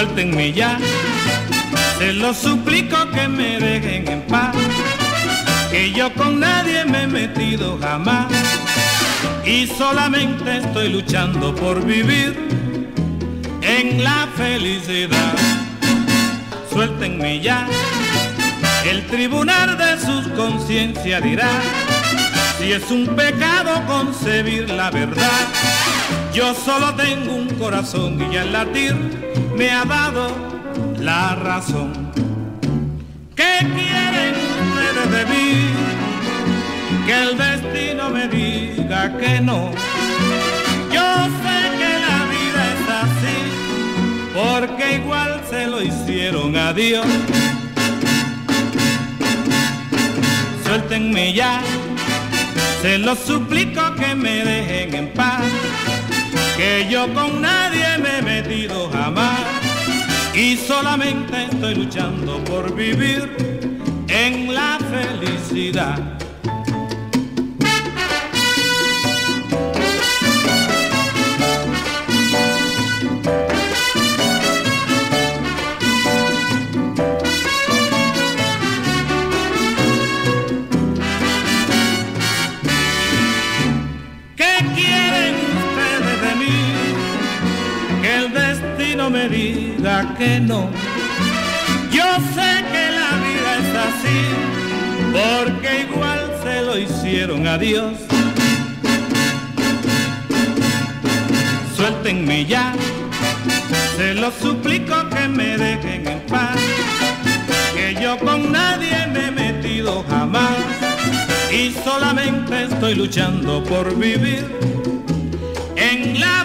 suéltenme ya. Se lo suplico que me dejen en paz, que yo con nadie me he metido jamás y solamente estoy luchando por vivir en la felicidad. Suéltenme ya, el tribunal de sus conciencias dirá si es un pecado concebir la verdad. Yo solo tengo un corazón y al latir me ha dado la razón. ¿Qué quieren ustedes de mí? Que el destino me diga que no. Yo sé que la vida es así, porque igual se lo hicieron a Dios. Suéltenme ya, se lo suplico que me dejen en paz, que yo con nadie me he metido jamás y solamente estoy luchando por vivir en la felicidad. Destino me diga que no. Yo sé que la vida es así, porque igual se lo hicieron a Dios. Suéltenme ya, se lo suplico que me dejen en paz, que yo con nadie me he metido jamás y solamente estoy luchando por vivir en la